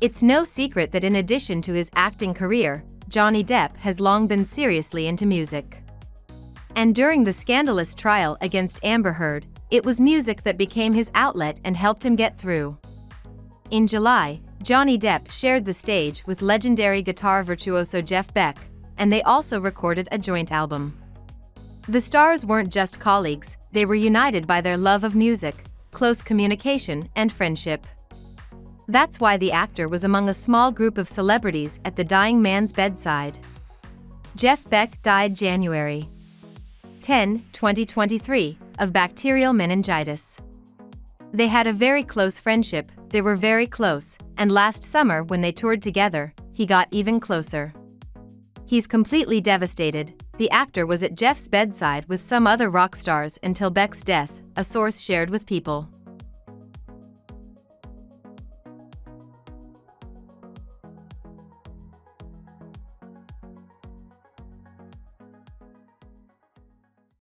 It's no secret that in addition to his acting career, Johnny Depp has long been seriously into music. And during the scandalous trial against Amber Heard, it was music that became his outlet and helped him get through. In July, Johnny Depp shared the stage with legendary guitar virtuoso Jeff Beck, and they also recorded a joint album. The stars weren't just colleagues, they were united by their love of music, close communication, and friendship. That's why the actor was among a small group of celebrities at the dying man's bedside. Jeff Beck died January 10, 2023, of bacterial meningitis. They had a very close friendship, they were very close, and last summer when they toured together, he got even closer. He's completely devastated. The actor was at Jeff's bedside with some other rock stars until Beck's death, a source shared with People.